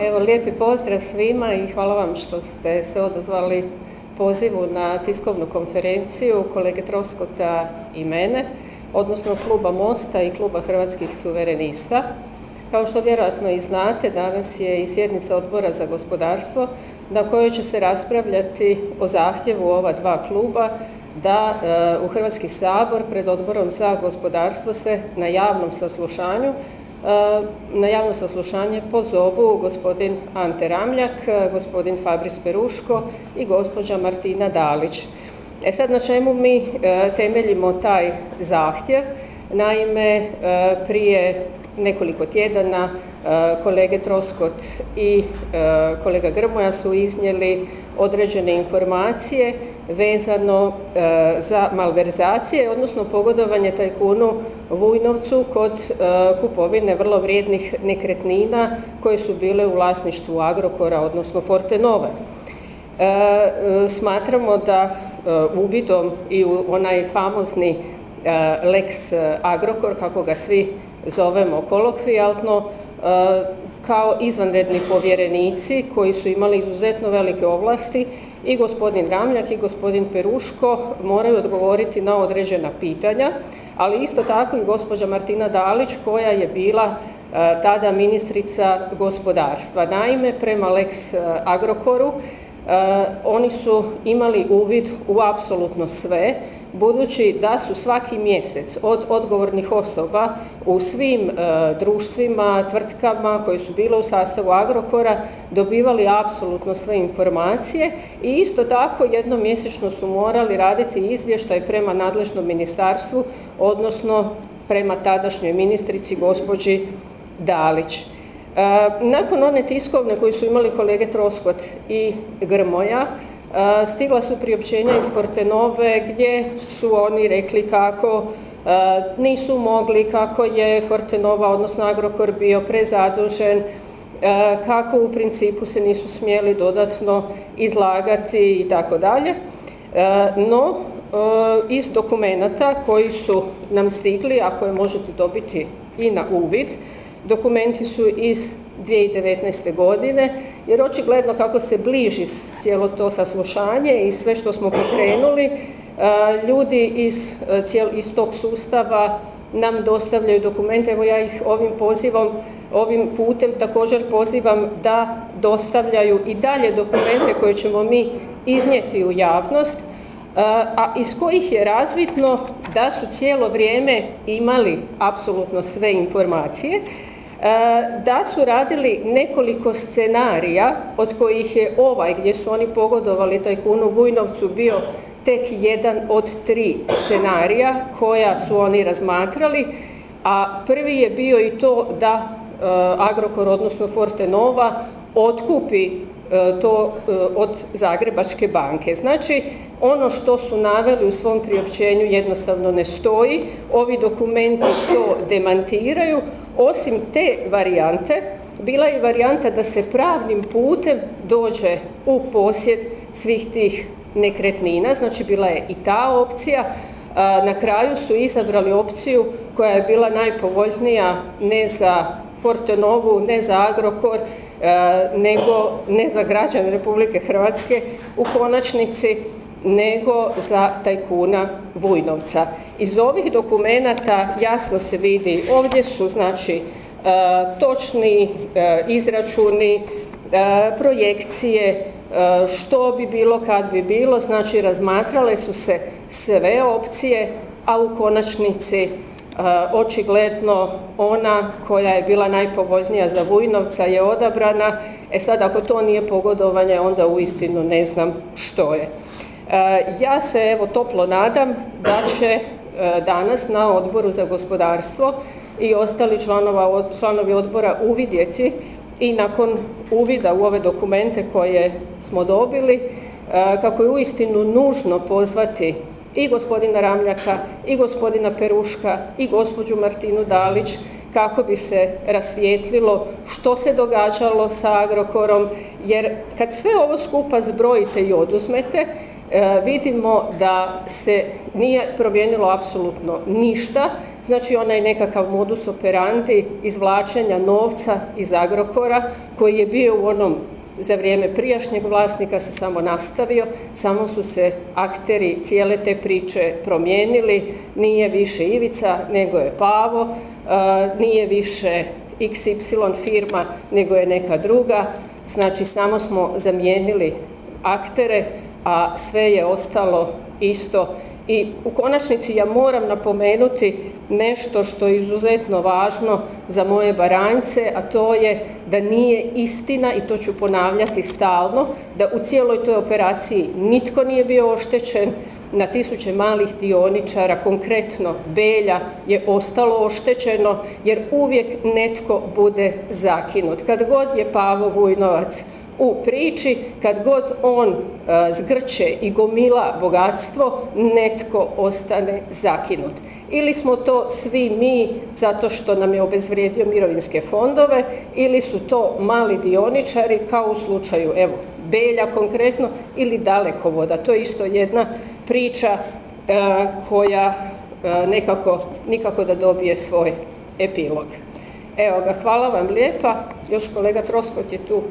Evo, lijepi pozdrav svima i hvala vam što ste se odazvali pozivu na tiskovnu konferenciju kolege Troskota i mene, odnosno kluba Mosta i kluba Hrvatskih suverenista. Kao što vjerojatno i znate, danas je i sjednica odbora za gospodarstvo na kojoj će se raspravljati o zahtjevu ova dva kluba da e, u Hrvatski sabor pred odborom za gospodarstvo se na javnom saslušanju na javno saslušanje pozovu gospodin Ante Ramljak, gospodin Fabris Peruško i gospođa Martina Dalić. E sad na čemu mi e, temeljimo taj zahtjev? Naime, prije nekoliko tjedana kolege Troskot i kolega Grmoja su iznijeli određene informacije vezano e, za malverzacije, odnosno pogodovanje tajkunu Vujnovcu kod e, kupovine vrlo vrijednih nekretnina koje su bile u vlasništvu Agrokora, odnosno Fortenove. E, smatramo da uvidom i u onaj famozni Lex Agrokor, kako ga svi zovemo kolokvijalno, kao izvanredni povjerenici koji su imali izuzetno velike ovlasti i gospodin Ramljak i gospodin Peruško moraju odgovoriti na određena pitanja, ali isto tako i gospođa Martina Dalić koja je bila e, tada ministrica gospodarstva. Naime, prema Lex Agrokoru e, oni su imali uvid u apsolutno sve, budući da su svaki mjesec od odgovornih osoba u svim e, društvima, tvrtkama koje su bile u sastavu Agrokora dobivali apsolutno sve informacije i isto tako jednom mjesečno su morali raditi izvještaj prema nadležnom ministarstvu, odnosno prema tadašnjoj ministrici gospođi Dalić. Nakon one tiskovne koju su imali kolege Troskot i Grmoja, Stigla su priopćenja iz Fortenove gdje su oni rekli kako nisu mogli, kako je Fortenova, odnosno Agrokor bio prezadužen, kako u principu se nisu smjeli dodatno izlagati i tako dalje. No, iz dokumenata koji su nam stigli, a koje možete dobiti i na uvid, dokumenti su iz 2019. godine, jer očigledno kako se bliži cijelo to saslušanje i sve što smo pokrenuli, e, ljudi iz, e, iz tog sustava nam dostavljaju dokumente. Evo ja ih ovim pozivom, ovim putem također pozivam da dostavljaju i dalje dokumente koje ćemo mi iznijeti u javnost, e, a iz kojih je razvidno da su cijelo vrijeme imali apsolutno sve informacije da su radili nekoliko scenarija od kojih je ovaj gdje su oni pogodovali tajkunu Vujnovcu bio tek jedan od tri scenarija koja su oni razmatrali, a prvi je bio i to da e, Agrokor, odnosno Fortenova, otkupi e, to od Zagrebačke banke. Znači, ono što su naveli u svom priopćenju jednostavno ne stoji, ovi dokumenti to demantiraju, osim te varijante, bila je varijanta da se pravnim putem dođe u posjed svih tih nekretnina, znači bila je i ta opcija. Na kraju su izabrali opciju koja je bila najpovoljnija ne za Fortenovu, ne za Agrokor, nego ne za građane Republike Hrvatske u konačnici nego za tajkuna Vujnovca. Iz ovih dokumenata jasno se vidi, ovdje su znači e, točni e, izračuni, e, projekcije, što bi bilo kad bi bilo, znači razmatrale su se sve opcije, a u konačnici očigledno ona koja je bila najpovoljnija za Vujnovca je odabrana. E sad ako to nije pogodovanje onda uistinu ne znam što je. Ja se evo toplo nadam da će e, danas na odboru za gospodarstvo i ostali članova, članovi odbora uvidjeti i nakon uvida u ove dokumente koje smo dobili, e, kako je uistinu nužno pozvati i gospodina Ramljaka i gospodina Peruška i gospođu Martinu Dalić kako bi se rasvijetlilo što se događalo sa Agrokorom, jer kad sve ovo skupa zbrojite i oduzmete, E, vidimo da se nije promijenilo apsolutno ništa, znači onaj nekakav modus operandi izvlačenja novca iz Agrokora koji je bio u onom za vrijeme prijašnjeg vlasnika se samo nastavio, samo su se akteri cijele te priče promijenili, nije više Ivica nego je Pavo, nije više XY firma nego je neka druga, znači samo smo zamijenili aktere, a sve je ostalo isto i u konačnici ja moram napomenuti nešto što je izuzetno važno za moje Baranjce, a to je da nije istina i to ću ponavljati stalno, da u cijeloj toj operaciji nitko nije bio oštećen, na tisuće malih dioničara, konkretno Belja, je ostalo oštećeno jer uvijek netko bude zakinut. Kad god je Pavo Vujnovac u priči kad god on e, zgrče i gomila bogatstvo, netko ostane zakinut. Ili smo to svi mi zato što nam je obezvrijedio mirovinske fondove ili su to mali dioničari kao u slučaju evo Belja konkretno ili Dalekovoda. To je isto jedna priča e, koja e, nekako, nikako da dobije svoj epilog. Evo ga, hvala vam lijepa. Još kolega Troskot je tu